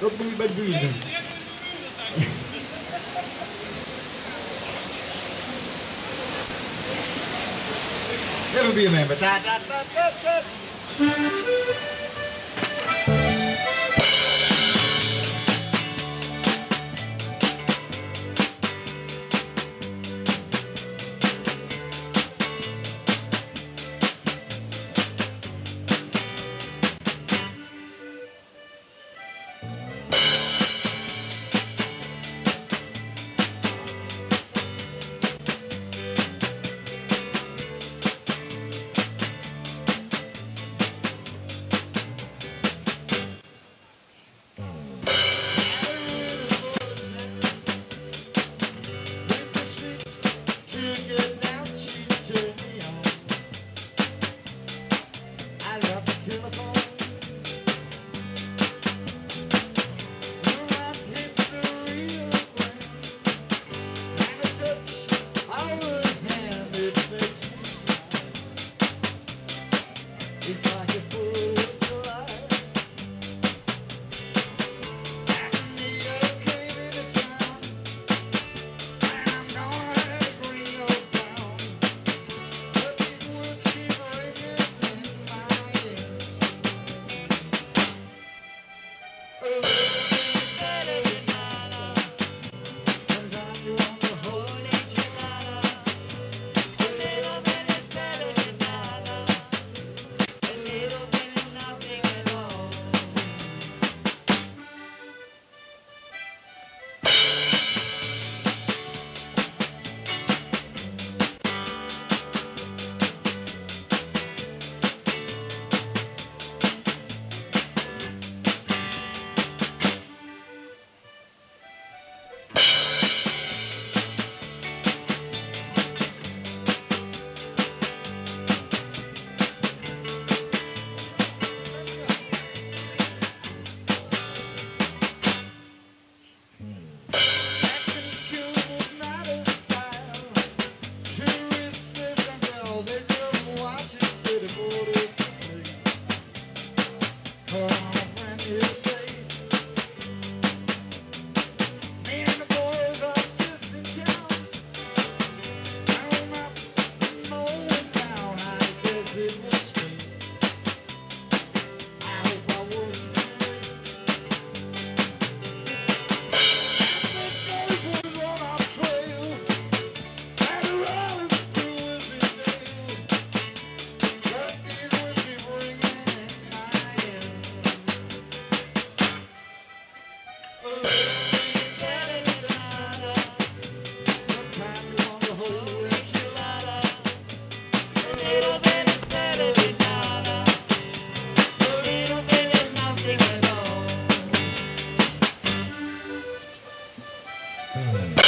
Balduino. Never be a member. Ta, ta, ta, ta, ta. Mm.